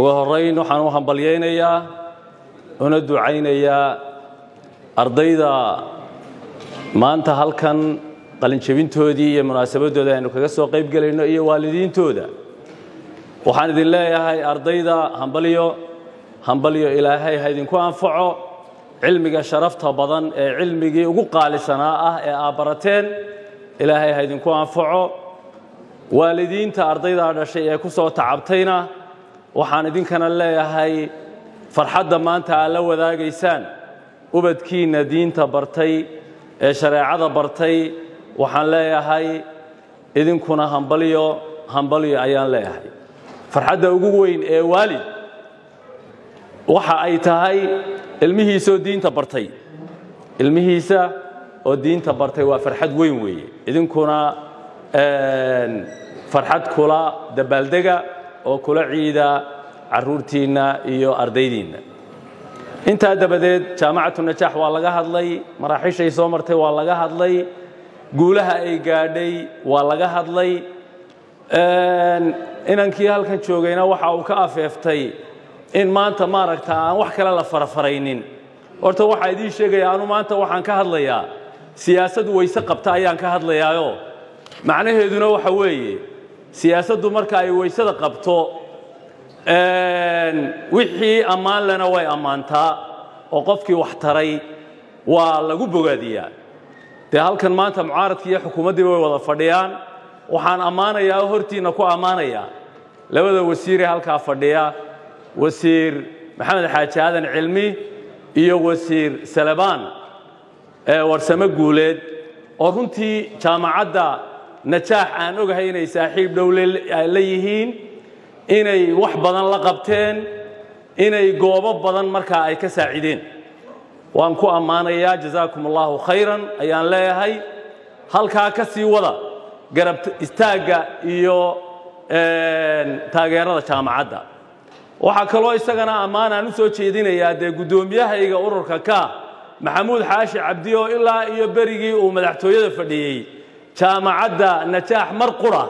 ugu horayn waxaan u hambalyaynayaa una ducaynayaa ardayda maanta halkan qalinjabintoodii iyo munaasabadooda aynu kaga soo qayb gelayno iyo waalidiintooda. Waxaan idin leeyahay ardayda hambalyo hambalyo ilaahay ha idinku anfaco. Cilmiga sharafta badan ee cilmigii ugu qaalisanaa ah ee aad barateen ilaahay ha idinku anfaco. Waalidiinta ardaydaa dhashay ee ku soo tacabtayna waxaan idinkana leeyahay farxadda maanta aad la wadaagaysaan. Ubadkiinna diinta bartay ee shareecada bartay waxaan leeyahay idinkuna hambalyo hambalyo ayaan leeyahay. Farxadda ugu weyn ee waalid waxa ay tahay ilmihiisaoo diinta bartay. Ilmihiisa oo diinta bartay waa farxad weyn weeye. Idinkuna farxad kula dabaaldega oo kula ciida carruurtiinna iyo ardaydiinna. Intaa dabadeed jaamacatu najaax waa laga hadlay maraaxiishay soo martay waa laga hadlay guulaha ay gaadhay waa laga hadlay. Inankii halkan joogayna waxa uu ka afeeftay in maanta maaragta aan wax kale la farafaraynin horta waxaa idiin sheegaya anu maanta waxaan ka hadlayaa. Siyaasadu wayse qabta ayaan ka hadlayaayo. Macnaheeduna waxa weeye siyaasaddu marka ay waysada qabto wixii ammaan lena way ammaantaa oo qofkii wax taray waa lagu bogaadiyaa. Dee halkan maanta mucaaradkii iyo xukuumaddiiba way wada fadhiyaan. Waxaan ammaanayaa oo hortiinna ku ammaanayaa. Labada wasiiree halkaa fadhiya wasiir maxamed xaaji aadan cilmi iyo wasiir salebaan warsame guuleed. Oo runtii jaamacadda najaax aan ogahay inay saaxiib dhow la yihiin inay wax badan la qabteen inay goobo badan markaa ay ka saacideen. Waan ku ammaanayaa jazaakum allahu khayran ayaan leeyahay halkaa ka sii wada garab istaagga iyo taageerada jaamacadda. Waxaa kaloo isagana ammaanaan u soo jeedinayaa dee guddoomiyahayga ururka ka maxamuud xaashi cabdi oo ilaa iyo berigii uu madaxtooyada fadhiyey jaamacadda najaax mar qura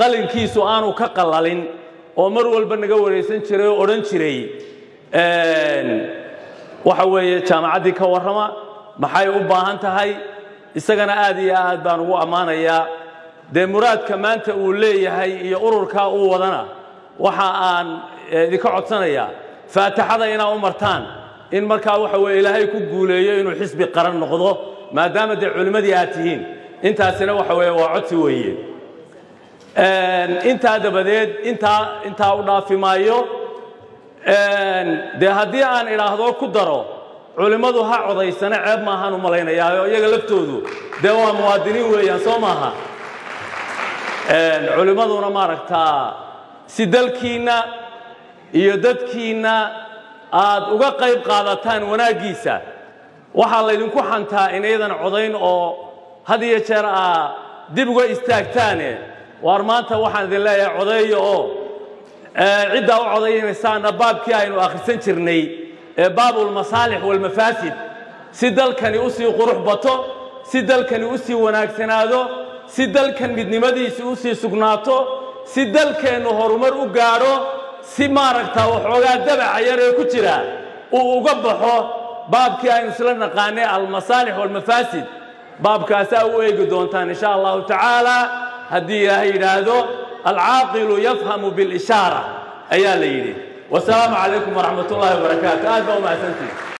qalinkiisu aanu ka qallalin oo mar walba naga waraysan jiray oo odhan jiray waxa weeye jaamacaddii ka warrama maxay u baahan tahay? Isagana aad iyo aad baan ugu ammaanayaa dee muraadka maanta uu leeyahay iyo ururkaa uu wadana waxa aan idinka codsanayaa faataxada inaa u martaan in markaa waxa weye ilaahay ku guuleeyo inuu xisbi qaran noqdo maadaama dee culimmadii aad tihiin intaasina waxa weeye waa codsi weeye. Intaa dabadeed intaa intaa u dhaafi maayo dee haddii aan idhaahdo ku daro culimmadu ha codaysana ceeb maahaan u malaynayaa iyaga laftoodu. Dee waa muwaadiniin weeyaan soo maaha? Culimmaduna maaragtaa si dalkiinna iyo dadkiinna aad uga qayb qaadataan wanaaggiisa waxaa laydinku xantaa inaydan codayn oo had iyo jeer aa dib uga istaagtaane. Waar maanta waxaan idin leeyahay codeeyo oo ciddaa u codaynaysaana baabkii aynu akhrisan jirnay ee baabulmasaalix walmafaasid si dalkani u sii qurux bato si dalkani u sii wanaagsanaado si dalkan midnimadiisi u sii sugnaato si dalkeennu horumar u gaadho si maaragtaa waxoogaa dabaca yar ee ku jira uu uga baxo baabkii aynu isla naqaanay almasaalix walmafaasid baabkaasaa u eegi doontaan insha allahu tacaala. Haddii ilaahay yidhaahdo alcaaqilu yafhamu bilishaara ayaa la yidhi. Wasalaamu calaykum waraxmat ullahi wabarakaatu aad baa u mahadsantihi